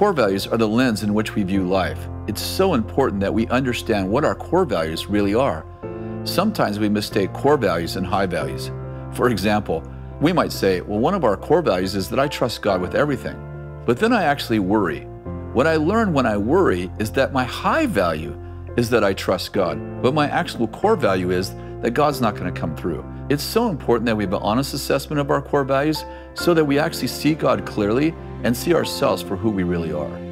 core values are the lens in which we view life. It's so important that we understand what our core values really are. Sometimes we mistake core values and high values. For example, we might say, well, one of our core values is that I trust God with everything. But then I actually worry. What I learn when I worry is that my high value is that I trust God, but my actual core value is that God's not going to come through. It's so important that we have an honest assessment of our core values so that we actually see God clearly and see ourselves for who we really are.